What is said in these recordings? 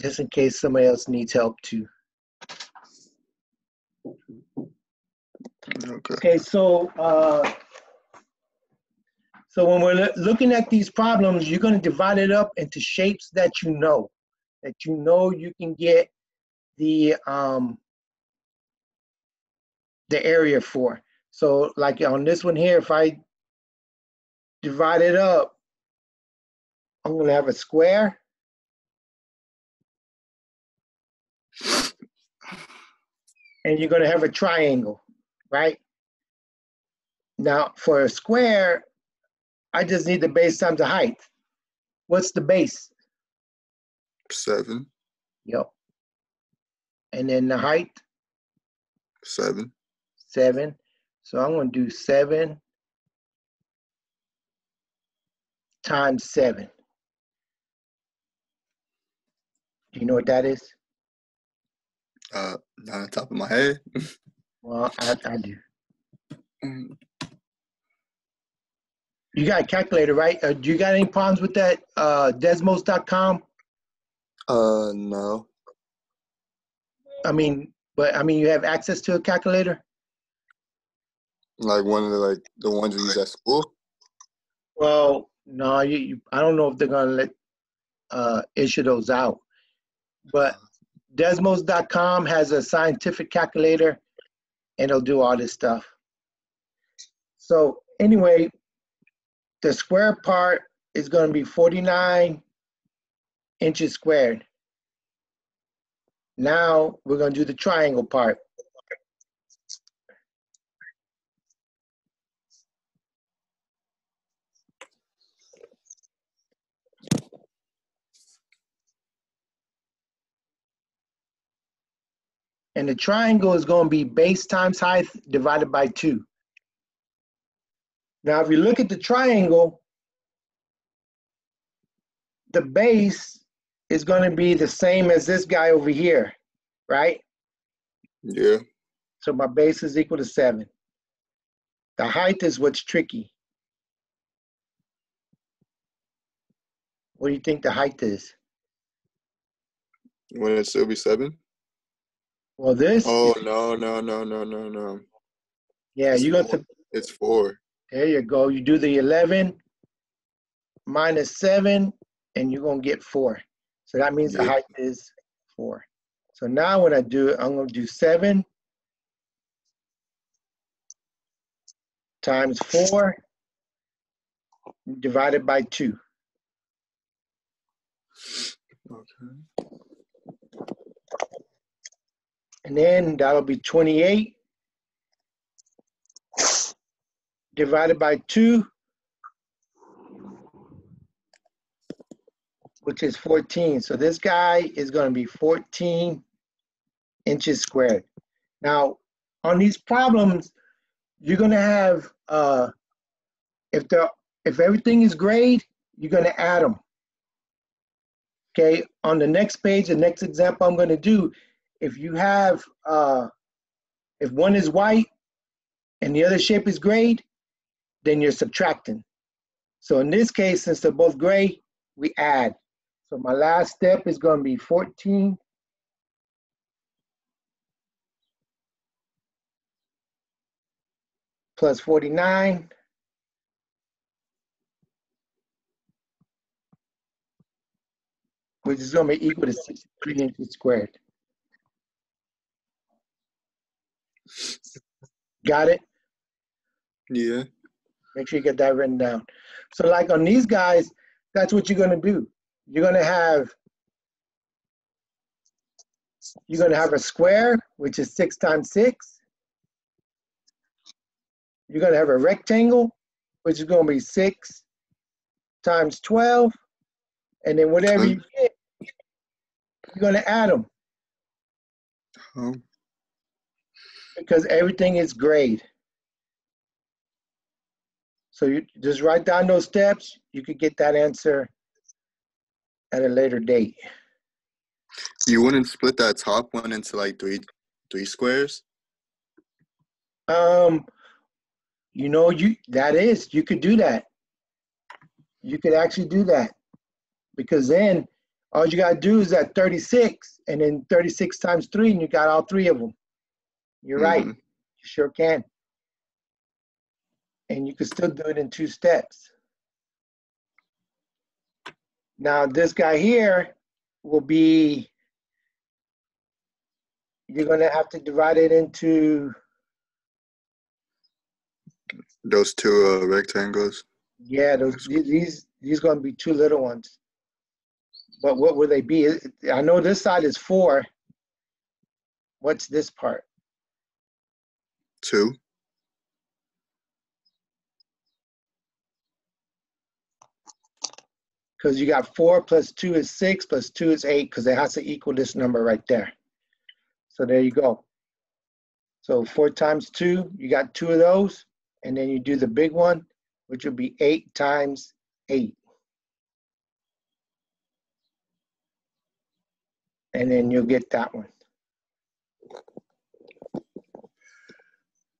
just in case somebody else needs help too. Okay. Okay, so uh, so when we're loo- looking at these problems, you're going to divide it up into shapes that you know, that you know you can get the um, the area for. So like on this one here, if I divide it up, I'm going to have a square. And you're going to have a triangle, right? Now, for a square, I just need the base times the height. What's the base? Seven. Yep. And then the height, Seven. seven. So I'm going to do seven times seven. Do you know what that is? Uh, not on top of my head. Well, I, I do. Mm, You got a calculator, right? Uh, do you got any problems with that? Uh, Desmos.com? Uh, no. I mean, but I mean, you have access to a calculator? Like one of the like the ones we use at school. Well, no, you, you I don't know if they're gonna let uh, issue those out. But Desmos.com has a scientific calculator, and it'll do all this stuff. So anyway, the square part is going to be 49 inches squared. Now we're going to do the triangle part. And the triangle is going to be base times height divided by 2. Now, if you look at the triangle, the base is going to be the same as this guy over here, right? Yeah. So my base is equal to 7. The height is what's tricky. What do you think the height is? Wouldn't it still be seven? Well, this, Oh no no no no no no. yeah, it's you go four. to, It's four. there you go. You do the 11 minus 7, and you're going to get 4. So that means the height is 4. So now when I do it, I'm going to do 7 times 4 divided by 2. Okay. And then that'll be 28 divided by 2, which is 14. So this guy is going to be 14 inches squared. Now, on these problems, you're going to have, uh, if, the, if everything is grade, you're going to add them. Okay, on the next page, the next example I'm going to do, if you have, uh, if one is white and the other shape is grayed, then you're subtracting. So in this case, since they're both gray, we add. So my last step is going to be 14 plus 49 which is going to be equal to 63 inches squared. Got it? Yeah. Make sure you get that written down. So like on these guys, that's what you're gonna do. You're gonna have you're gonna have a square, which is six times six. You're gonna have a rectangle, which is gonna be six times 12. And then whatever you get, you're gonna add them Um, because everything is grade. So you just write down those steps. You could get that answer at a later date. you wouldn't split that top one into like three three squares? Um, you know, you that is you could do that. You could actually do that because then All you gotta do is that 36, and then 36 times three, and you got all three of them. You're right. Mhm. You sure can. And you can still do it in two steps. Now, this guy here will be, you're gonna have to divide it into, Those two uh, rectangles. yeah, those, these, these gonna be two little ones. But what will they be? I know this side is four. What's this part? Two. Because you got four plus two is six, plus two is eight, because it has to equal this number right there. So there you go. So four times two, you got two of those, and then you do the big one, which would be eight times eight. And then you'll get that one.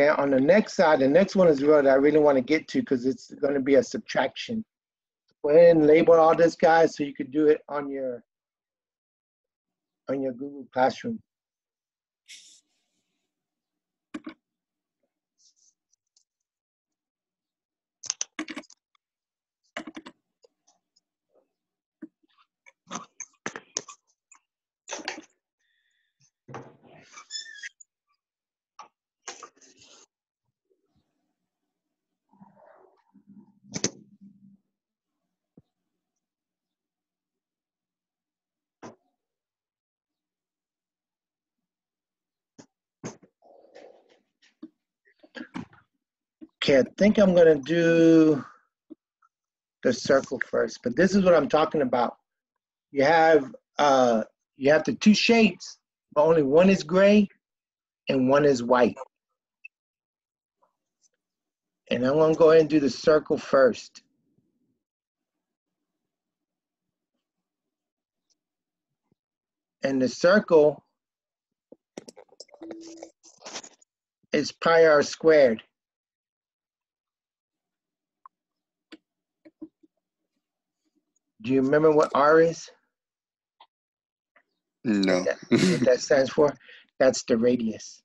Okay, on the next side, the next one is that I really want to get to because it's going to be a subtraction. Go ahead and label all this, guys, so you could do it on your on your Google Classroom. Okay, I think I'm gonna do the circle first, but this is what I'm talking about. You have uh you have the two shapes, but only one is gray and one is white. And I'm gonna go ahead and do the circle first. And the circle is pi r squared. Do you remember what R is? No. That- What that stands for? That's the radius.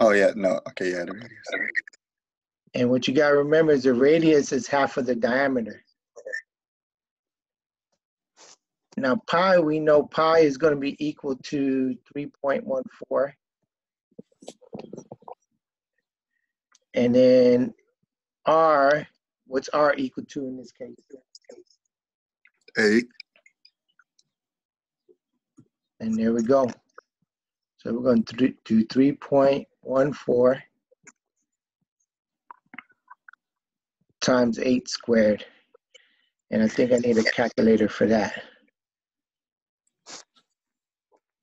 oh yeah. No. Okay. Yeah. The radius. And what you gotta remember is the radius is half of the diameter. Now pi, we know pi is gonna be equal to three point one four. And then R, what's R equal to in this case? Eight. And there we go. So we're going to do three point one four times eight squared. And I think I need a calculator for that.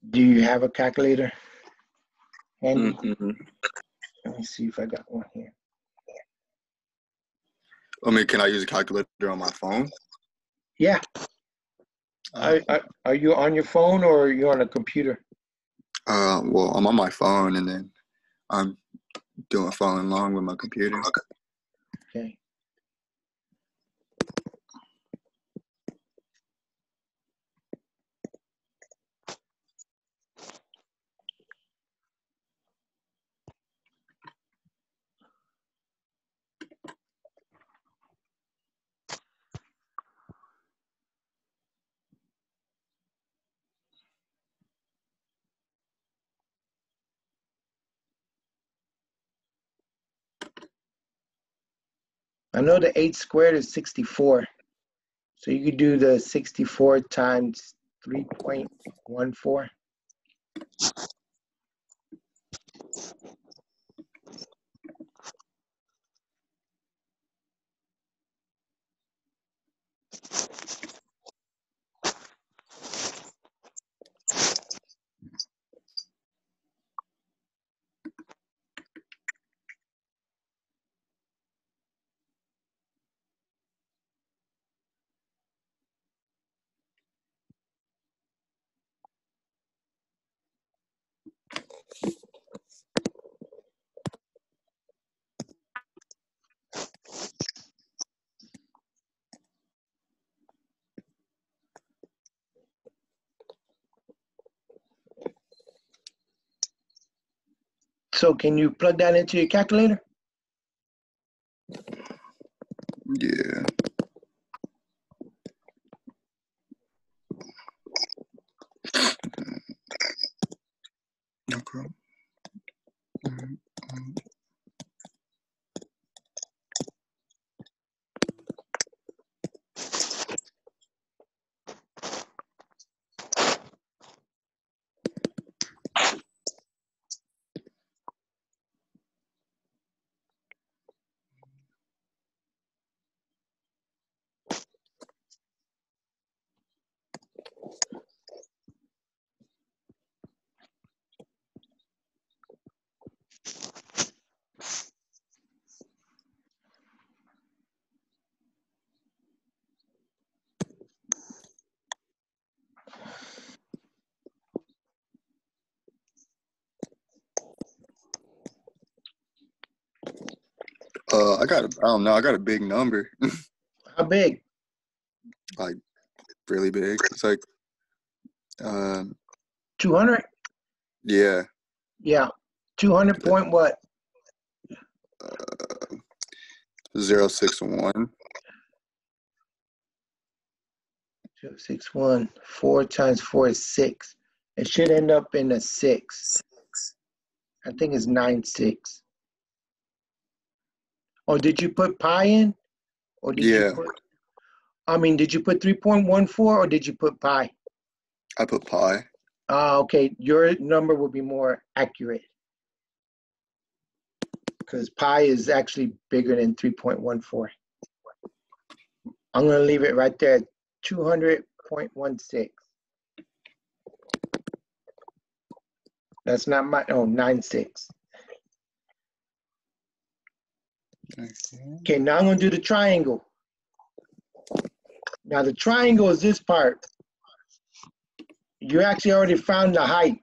Do you have a calculator? And Mm-hmm. let me see if I got one here. I mean, can I use a calculator on my phone? Yeah, are, are, are you on your phone or are you on a computer? Uh, well, I'm on my phone, and then I'm doing following along with my computer. Okay. I know the 8 squared is 64. So you could do the 64 times 3.14. So can you plug that into your calculator? Uh, I got a, I don't know. I got a big number, How big? Like really big. It's like, um, 200? yeah, Yeah. 200 point what? uh, zero six one. Two, six, one. Four times four is six. It should end up in a six. I think it's nine six. Or did you put pi in? Or did Yeah. you put I mean, did you put 3.14 or did you put pi? I put pi. Ah, okay. Your number will be more accurate. Because pi is actually bigger than 3.14. I'm going to leave it right there at 200.16. That's not my, oh, 96. Okay, now I'm going to do the triangle. Now the triangle is this part. You actually already found the height.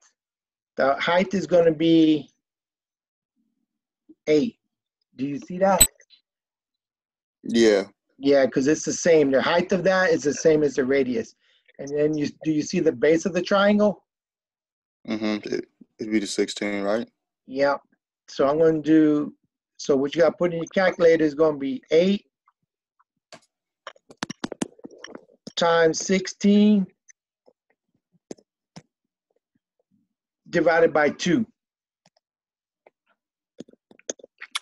The height is going to be eight. Do you see that? Yeah, Yeah, because it's the same. The height of that is the same as the radius. And then you do you see the base of the triangle? mm-hmm. It, it'd be the sixteen, right? Yeah. So I'm going to do. So what you got to put in your calculator is going to be eight times sixteen divided by two.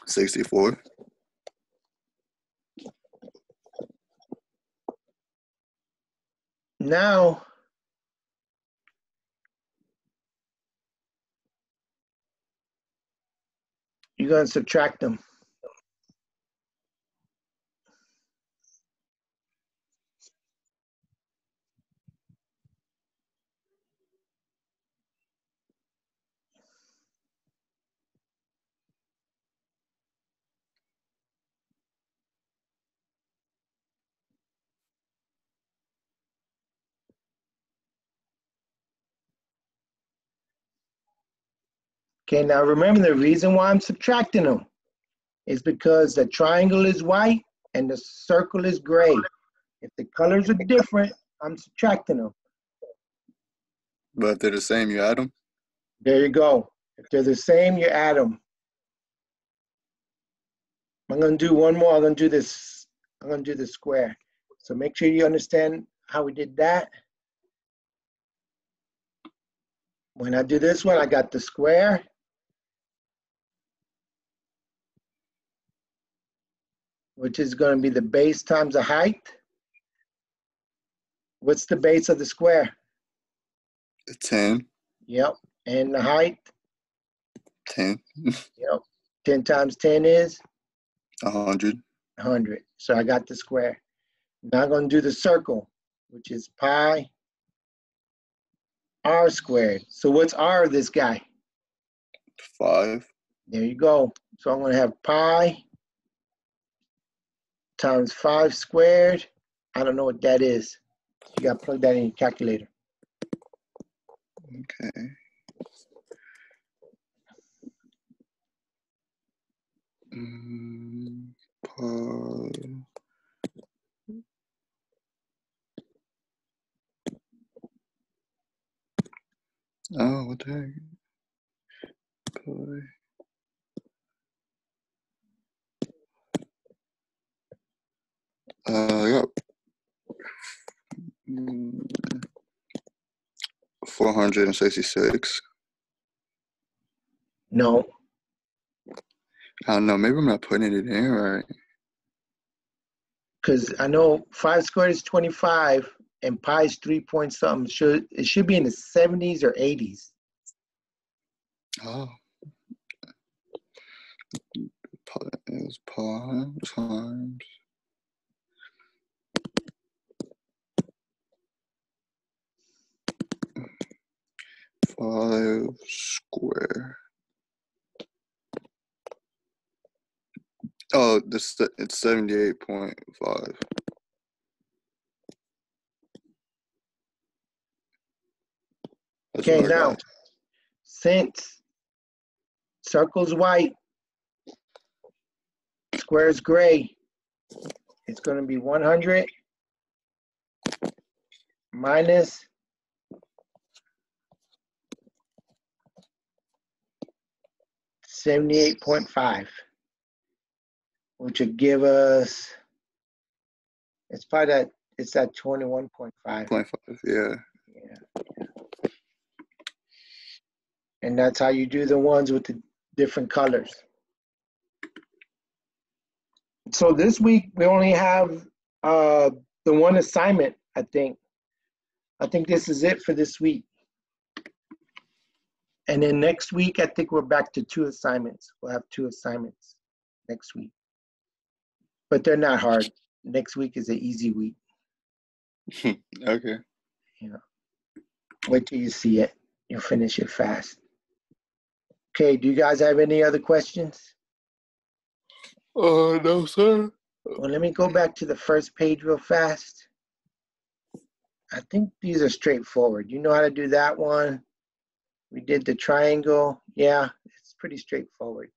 Sixty-four. Now, going to subtract them. Okay, now remember the reason why I'm subtracting them is because the triangle is white and the circle is gray. If the colors are different, I'm subtracting them. But if they're the same, you add them. There you go. If they're the same, you add them. I'm gonna do one more. I'm gonna do this. I'm gonna do the square. So make sure you understand how we did that. When I do this one, I got the square. Which is gonna be the base times the height. What's the base of the square? Ten. Yep, and the height, Ten. yep. Ten times ten is? A hundred. 100. So I got the square. Now I'm going to do the circle, which is pi r squared. So what's r of this guy? Five. There you go. So I'm going to have pi times 5 squared. I don't know what that is. You got to plug that in your calculator. Okay. Mm, pi. Oh, what the heck? Pi. Uh, I got mm, 466. No, I don't know. Maybe I'm not putting it in right. because I know five squared is 25 and pi is three point something. Should it should be in the 70s or 80s? Oh. Pi is pi times. Five square. Oh, this it's seventy eight point five. Okay, now since circle's white, square's gray, it's going to be 100 minus Seventy-eight point five, which would give us. It's probably that it's that twenty-one point five. Point five, yeah. Yeah. And that's how you do the ones with the different colors. So this week we only have uh, the one assignment, I think. I think this is it for this week. And then next week, I think we're back to two assignments. We'll have two assignments next week. But they're not hard. Next week is an easy week. okay. Yeah. Wait till you see it. You'll finish it fast. Okay, do you guys have any other questions? Oh no, sir. Well, let me go back to the first page real fast. I think these are straightforward. You know how to do that one. We did the triangle. Yeah, it's pretty straightforward.